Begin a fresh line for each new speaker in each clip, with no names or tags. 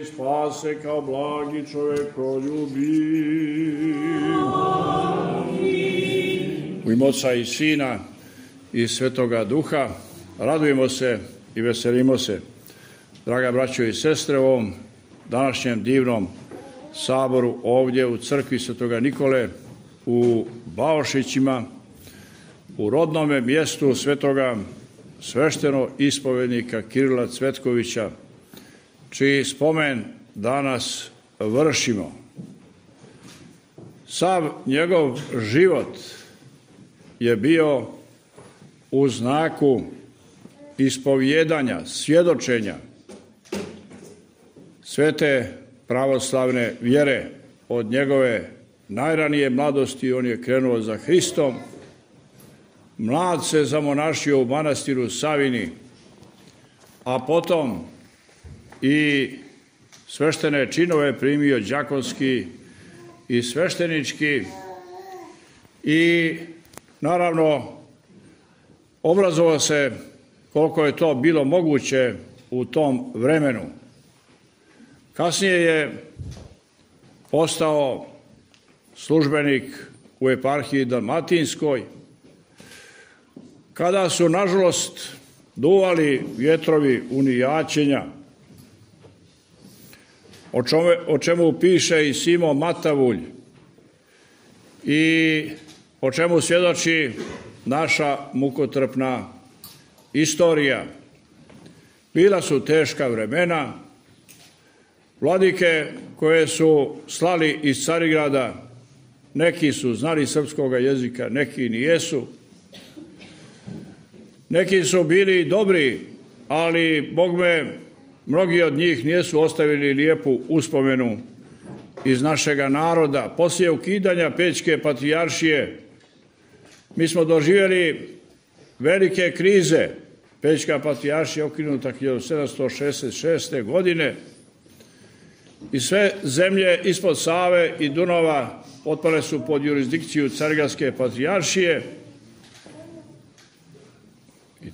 spase kao blagi čovekoljubi. U ime Oca i Sina i Svetoga Duha radujemo se i veselimo se. Draga braćo i sestre, u ovom današnjem divnom saboru ovdje u crkvi Svetoga Nikole u Baošićima, u rodnome mjestu Svetoga svešteno ispovednika Kirila Cvetkovića, čiji spomen danas vršimo. Sav njegov život je bio u znaku ispovjedanja, svjedočenja svete pravoslavne vjere od njegove najranije mladosti on je krenuo za Hristom mlad se zamonašio u manastiru Savini a potom i sveštene činove primio đakonski i sveštenički i naravno obrazovao se koliko je to bilo moguće u tom vremenu. Kasnije je postao službenik u eparhiji Dalmatinskoj, kada su, nažalost, duvali vjetrovi unijačenja, o, čome, o čemu piše i Simo Matavulj. I o čemu svjedoči naša mukotrpna istorija. Bila su teška vremena, vladike koje su slali iz Carigrada, neki su znali srpskog jezika, neki nijesu, neki su bili dobri, ali Bog me Mnogi od njih nisu ostavili lijepu uspomenu iz našega naroda. Poslije ukidanja Pećke patrijaršije mi smo doživjeli velike krize. Pećka patrijaršija ukinuta 1766. godine i sve zemlje ispod Save i Dunova otpale su pod jurisdikciju Cargarske patrijaršije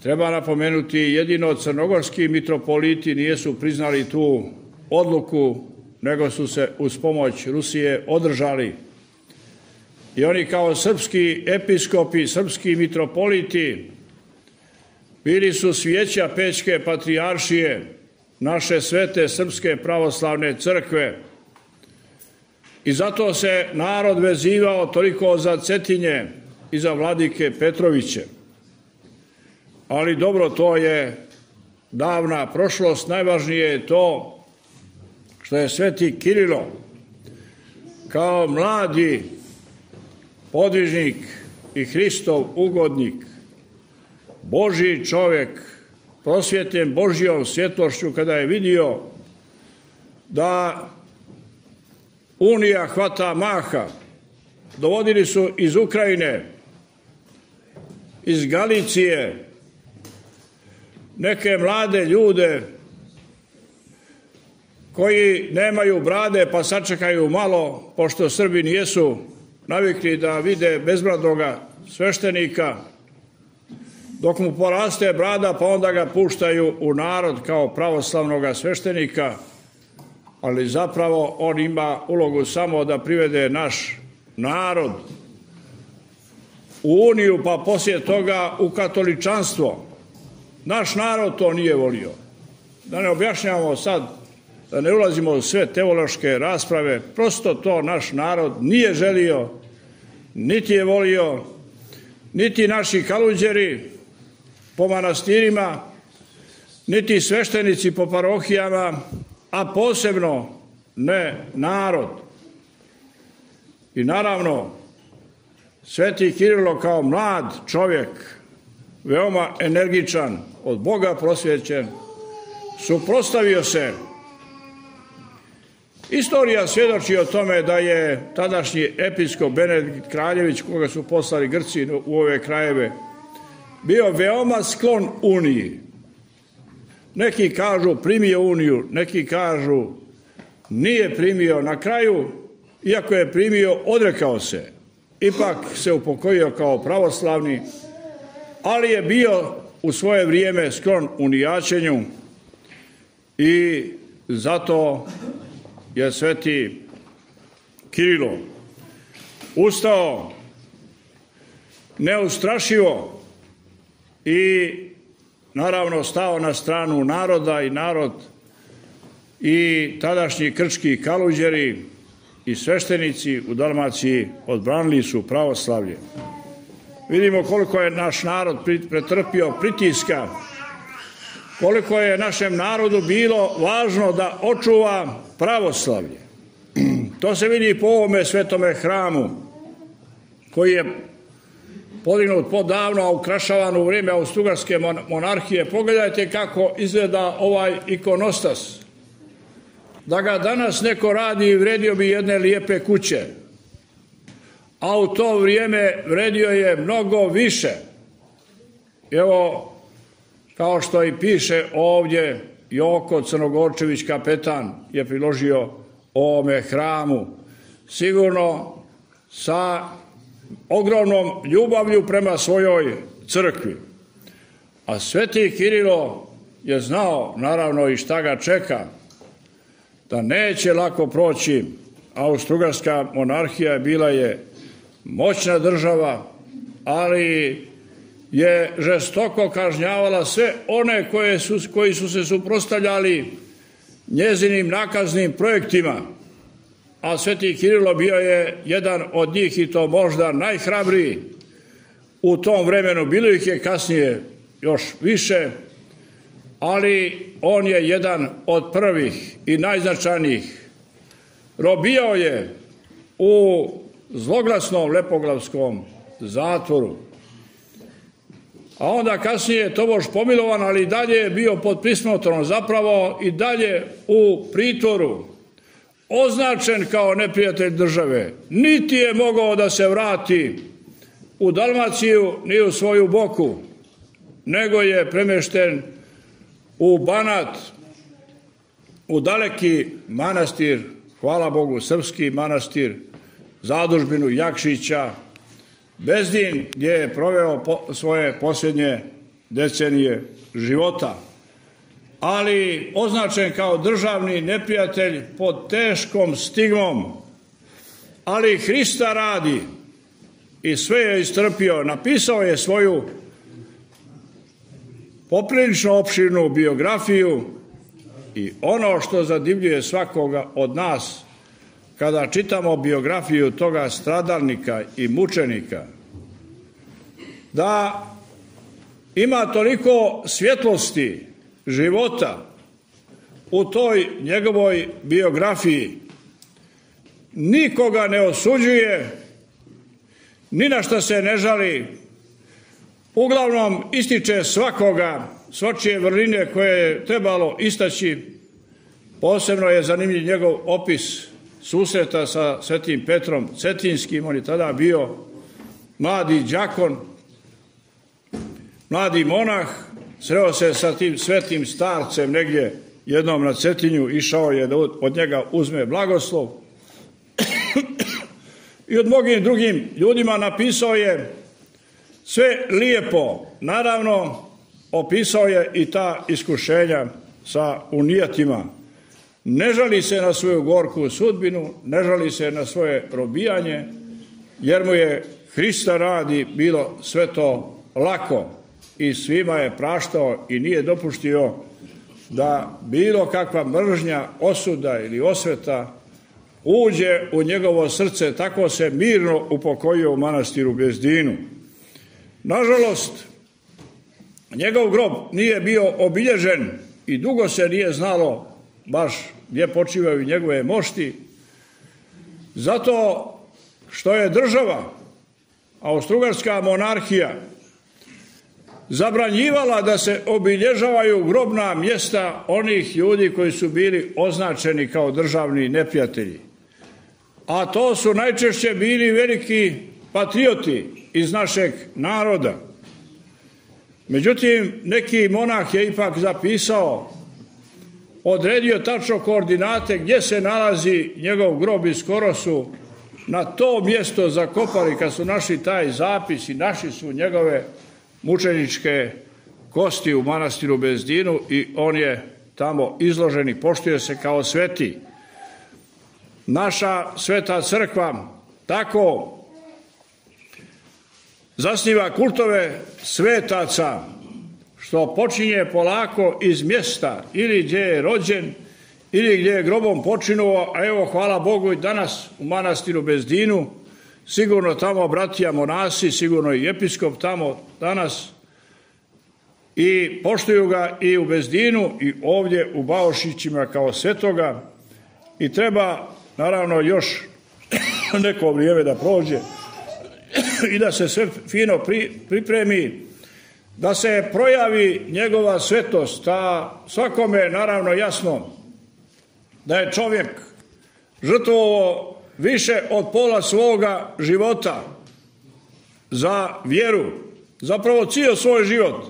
treba napomenuti jedino crnogorski mitropoliti nijesu priznali tu odluku, nego su se uz pomoć Rusije održali. I oni kao srpski episkopi, srpski mitropoliti bili su svijeća Pećke patrijaršije, naše svete srpske pravoslavne crkve. I zato se narod vezivao toliko za Cetinje i za vladike Petroviće ali dobro, to je davna prošlost. Najvažnije je to što je sveti Kirilo kao mladi podvižnik i Hristov ugodnik, Božji čovjek, prosvjetljen Božjom svjetlošću kada je vidio da Unija hvata maha, dovodili su iz Ukrajine, iz Galicije, neke mlade ljude koji nemaju brade pa sačekaju malo, pošto Srbi nijesu navikli da vide bezbradoga sveštenika, dok mu poraste brada pa onda ga puštaju u narod kao pravoslavnog sveštenika, ali zapravo on ima ulogu samo da privede naš narod u Uniju, pa poslije toga u katoličanstvo. Naš narod to nije volio. Da ne objašnjavamo sad, da ne ulazimo u sve teološke rasprave, prosto to naš narod nije želio, niti je volio, niti naši kaluđeri po manastirima, niti sveštenici po parohijama, a posebno ne narod. I naravno, Sveti Kirilo kao mlad čovjek, veoma energičan, od Boga prosvjećen, suprostavio se. Istorija svjedoči o tome da je tadašnji episkop Benedikt Kraljević, koga su poslali Grci u ove krajeve, bio veoma sklon Uniji. Neki kažu primio Uniju, neki kažu nije primio na kraju, iako je primio, odrekao se. Ipak se upokojio kao pravoslavni, ali je bio u svoje vrijeme sklon unijačenju i zato je sveti Kirilo ustao neustrašivo i naravno stao na stranu naroda i narod i tadašnji krčki kaluđeri i sveštenici u Dalmaciji odbranili su pravoslavlje. Vidimo koliko je naš narod pretrpio pritiska, koliko je našem narodu bilo važno da očuva pravoslavlje. To se vidi po ovome svetome hramu koji je podignut podavno, a ukrašavan u vrijeme Austrugarske monarhije. Pogledajte kako izgleda ovaj ikonostas. Da ga danas neko radi, vredio bi jedne lijepe kuće. A u to vrijeme vredio je mnogo više. Evo, kao što i piše ovdje, Joko Crnogorčević kapetan je priložio ovome hramu. Sigurno sa ogromnom ljubavlju prema svojoj crkvi. A sveti Kirilo je znao naravno i šta ga čeka, da neće lako proći Austrugarska monarhija bila je moćna država, ali je žestoko kažnjavala sve one koje su, koji su se suprostavljali njezinim nakaznim projektima a Sveti Kirilo bio je jedan od njih i to možda najhrabriji u tom vremenu. Bilo ih je kasnije još više, ali on je jedan od prvih i najznačajnijih. Robijao je u zloglasnom lepoglavskom zatvoru, a onda kasnije je tobož pomilovan, ali i dalje je bio pod prismotrom, zapravo i dalje u pritvoru označen kao neprijatelj države. Niti je mogao da se vrati u Dalmaciju ni u svoju boku, nego je premešten u Banat, u daleki manastir, hvala Bogu, srpski manastir, zadužbinu Jakšića, Bezdin, gdje je proveo svoje posljednje decenije života ali označen kao državni neprijatelj pod teškom stigmom, ali Hrista radi i sve je istrpio. Napisao je svoju poprilično opširnu biografiju i ono što zadivljuje svakoga od nas kada čitamo biografiju toga stradalnika i mučenika, da ima toliko svjetlosti života u toj njegovoj biografiji nikoga ne osuđuje, ni na što se ne žali, uglavnom ističe svakoga, svačije vrline koje je trebalo istaći, posebno je zanimljiv njegov opis susreta sa Svetim Petrom Cetinskim, on je tada bio mladi đakon, mladi monah, sreo se sa tim svetim starcem negdje jednom na Cetinju, išao je da od njega uzme blagoslov i od mnogim drugim ljudima napisao je sve lijepo. Naravno, opisao je i ta iskušenja sa unijatima. Ne žali se na svoju gorku sudbinu, ne žali se na svoje robijanje, jer mu je Hrista radi bilo sve to lako i svima je praštao i nije dopuštio da bilo kakva mržnja, osuda ili osveta uđe u njegovo srce, tako se mirno upokojio u manastiru Bezdinu. Nažalost, njegov grob nije bio obilježen i dugo se nije znalo baš gdje počivaju njegove mošti, zato što je država, Austrugarska monarhija, zabranjivala da se obilježavaju grobna mjesta onih ljudi koji su bili označeni kao državni neprijatelji. A to su najčešće bili veliki patrioti iz našeg naroda. Međutim, neki monah je ipak zapisao, odredio tačno koordinate gdje se nalazi njegov grob i skoro su na to mjesto zakopali kad su našli taj zapis i našli su njegove mučeničke kosti u manastiru Bezdinu i on je tamo izloženi, poštuje se kao sveti. Naša sveta crkva tako zasniva kultove svetaca, što počinje polako iz mjesta. Ili gdje je rođen, ili gdje je grobom počinuo, a evo hvala Bogu i danas u manastiru Bezdinu, sigurno tamo bratija monasi, sigurno i episkop tamo danas i poštuju ga i u Bezdinu i ovdje u Baošićima kao svetoga. I treba naravno još neko vrijeme da prođe i da se sve fino pripremi, da se projavi njegova svetost, a svakome naravno jasno da je čovjek žrtvovao više od pola svoga života za vjeru, zapravo cijel svoj život,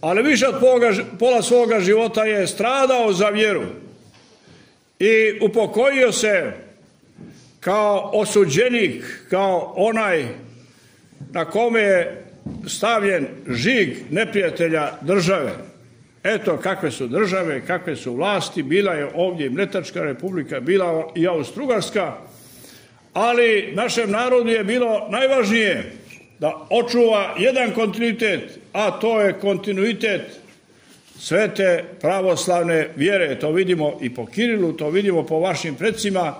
ali više od pola svoga života je stradao za vjeru i upokojio se kao osuđenik, kao onaj na kome je stavljen žig neprijatelja države. Eto kakve su države, kakve su vlasti, bila je ovdje i Mletačka republika, bila i Austrugarska, ali našem narodu je bilo najvažnije da očuva jedan kontinuitet, a to je kontinuitet svete pravoslavne vjere. To vidimo i po Kirilu, to vidimo po vašim predsima,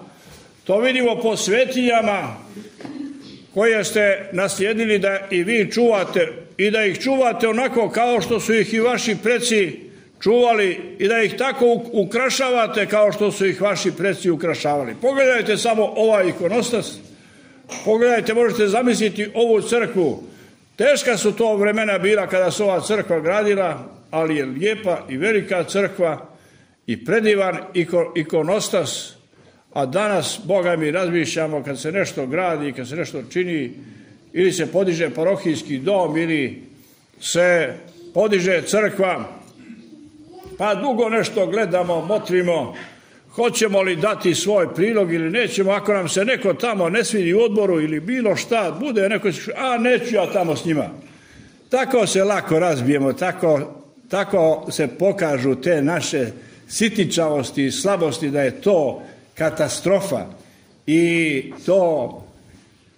to vidimo po svetinjama koje ste naslijedili da i vi čuvate i da ih čuvate onako kao što su ih i vaši preci čuvali i da ih tako ukrašavate kao što su ih vaši preci ukrašavali. Pogledajte samo ovaj ikonostas, pogledajte, možete zamisliti ovu crkvu. Teška su to vremena bila kada se ova crkva gradila, ali je lijepa i velika crkva i predivan ikonostas a danas, Boga mi, razmišljamo kad se nešto gradi, kad se nešto čini, ili se podiže parohijski dom, ili se podiže crkva, pa dugo nešto gledamo, motrimo, hoćemo li dati svoj prilog ili nećemo, ako nam se neko tamo ne svidi u odboru ili bilo šta, bude neko, a neću ja tamo s njima. Tako se lako razbijemo, tako, tako se pokažu te naše sitničavosti i slabosti da je to katastrofa i to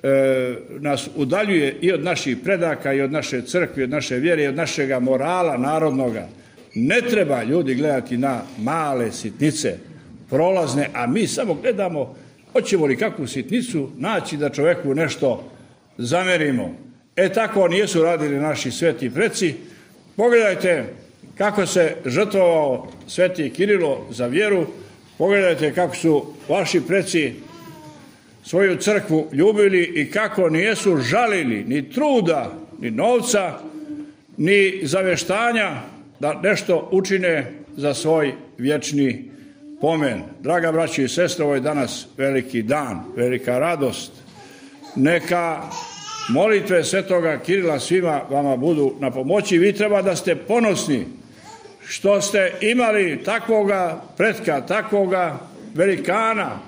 e, nas udaljuje i od naših predaka i od naše crkve, od naše vjere i od našega morala narodnoga. Ne treba ljudi gledati na male sitnice, prolazne, a mi samo gledamo hoćemo li kakvu sitnicu naći da čovjeku nešto zamerimo. E tako nijesu radili naši sveti preci. Pogledajte kako se žrtvovao sveti Kirilo za vjeru, Pogledajte kako su vaši preci svoju crkvu ljubili i kako nijesu žalili ni truda, ni novca, ni zaveštanja da nešto učine za svoj vječni pomen. Draga braći i sestre, ovo je danas veliki dan, velika radost. Neka molitve Svetoga Kirila svima vama budu na pomoći. Vi treba da ste ponosni što ste imali takvoga pretka, takvoga velikana,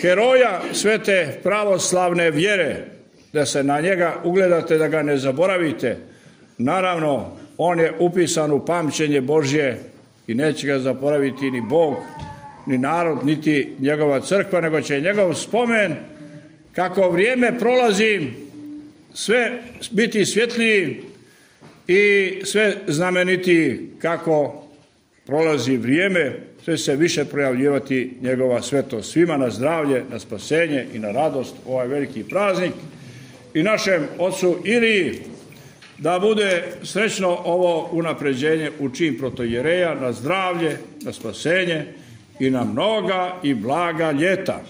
heroja svete pravoslavne vjere, da se na njega ugledate, da ga ne zaboravite. Naravno, on je upisan u pamćenje Božje i neće ga zaboraviti ni Bog, ni narod, niti njegova crkva, nego će njegov spomen, kako vrijeme prolazi, sve biti svjetliji, i sve znameniti kako prolazi vrijeme, sve se više projavljivati njegova svetost. Svima na zdravlje, na spasenje i na radost ovaj veliki praznik i našem ocu Iliji da bude srećno ovo unapređenje u čin protojereja, na zdravlje, na spasenje i na mnoga i blaga ljeta.